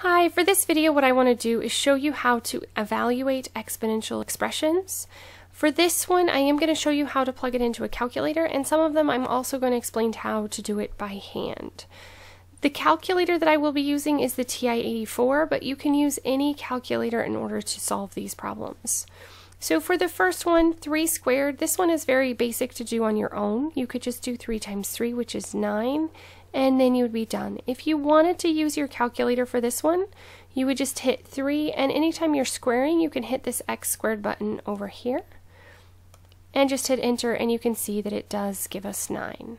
Hi, for this video what I want to do is show you how to evaluate exponential expressions. For this one I am going to show you how to plug it into a calculator and some of them I'm also going to explain how to do it by hand. The calculator that I will be using is the TI-84 but you can use any calculator in order to solve these problems. So for the first one, 3 squared, this one is very basic to do on your own. You could just do 3 times 3, which is 9, and then you would be done. If you wanted to use your calculator for this one, you would just hit 3, and anytime you're squaring, you can hit this x squared button over here, and just hit enter, and you can see that it does give us 9.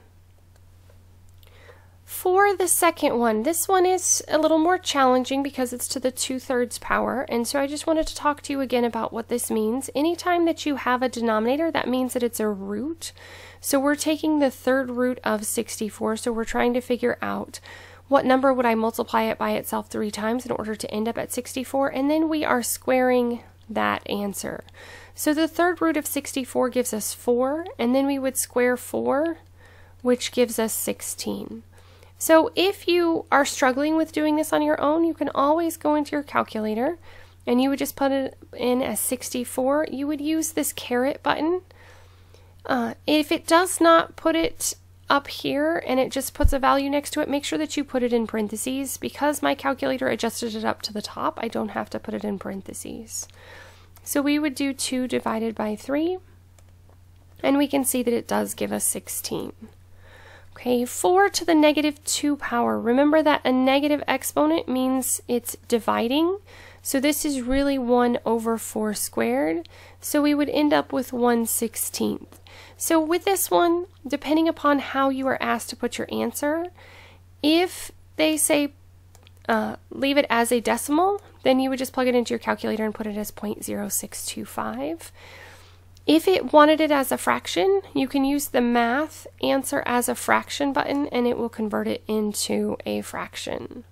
For the second one, this one is a little more challenging because it's to the two-thirds power, and so I just wanted to talk to you again about what this means. Anytime that you have a denominator, that means that it's a root. So we're taking the third root of 64, so we're trying to figure out what number would I multiply it by itself three times in order to end up at 64, and then we are squaring that answer. So the third root of 64 gives us 4, and then we would square 4, which gives us 16. So if you are struggling with doing this on your own, you can always go into your calculator and you would just put it in as 64. You would use this caret button. Uh, if it does not put it up here and it just puts a value next to it, make sure that you put it in parentheses. Because my calculator adjusted it up to the top, I don't have to put it in parentheses. So we would do 2 divided by 3, and we can see that it does give us 16. Okay, 4 to the negative 2 power. Remember that a negative exponent means it's dividing. So this is really 1 over 4 squared. So we would end up with 1 16th. So with this one, depending upon how you are asked to put your answer, if they say uh, leave it as a decimal, then you would just plug it into your calculator and put it as 0.0625. If it wanted it as a fraction, you can use the math answer as a fraction button and it will convert it into a fraction.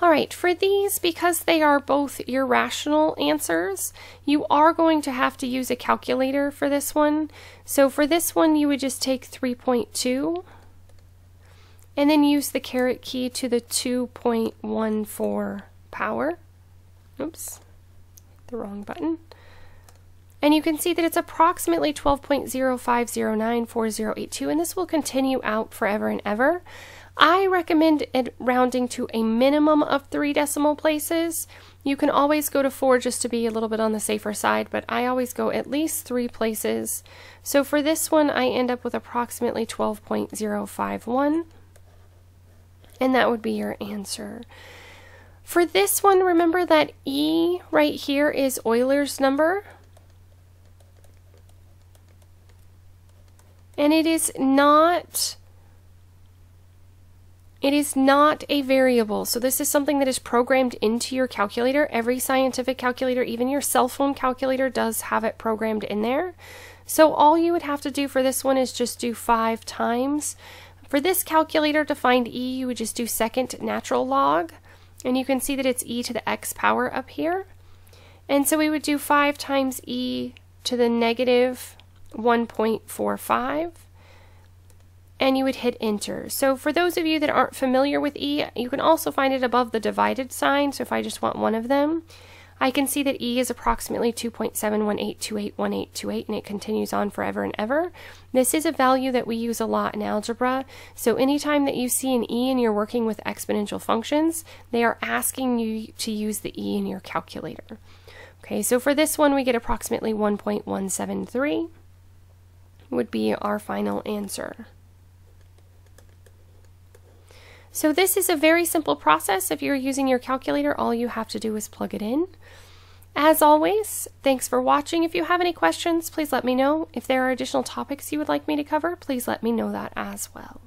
Alright, for these, because they are both irrational answers, you are going to have to use a calculator for this one. So for this one, you would just take 3.2 and then use the caret key to the 2.14 power. Oops the wrong button. And you can see that it's approximately 12.05094082, and this will continue out forever and ever. I recommend rounding to a minimum of three decimal places. You can always go to four just to be a little bit on the safer side, but I always go at least three places. So for this one, I end up with approximately 12.051, and that would be your answer. For this one, remember that E right here is Euler's number. And it is not it is not a variable. So this is something that is programmed into your calculator. Every scientific calculator, even your cell phone calculator does have it programmed in there. So all you would have to do for this one is just do 5 times. For this calculator to find E, you would just do second natural log. And you can see that it's e to the x power up here. And so we would do 5 times e to the negative 1.45 and you would hit enter. So for those of you that aren't familiar with E, you can also find it above the divided sign. So if I just want one of them, I can see that E is approximately 2.718281828 and it continues on forever and ever. This is a value that we use a lot in algebra. So anytime that you see an E and you're working with exponential functions, they are asking you to use the E in your calculator. Okay, so for this one we get approximately 1.173 would be our final answer. So this is a very simple process. If you're using your calculator, all you have to do is plug it in. As always, thanks for watching. If you have any questions, please let me know. If there are additional topics you would like me to cover, please let me know that as well.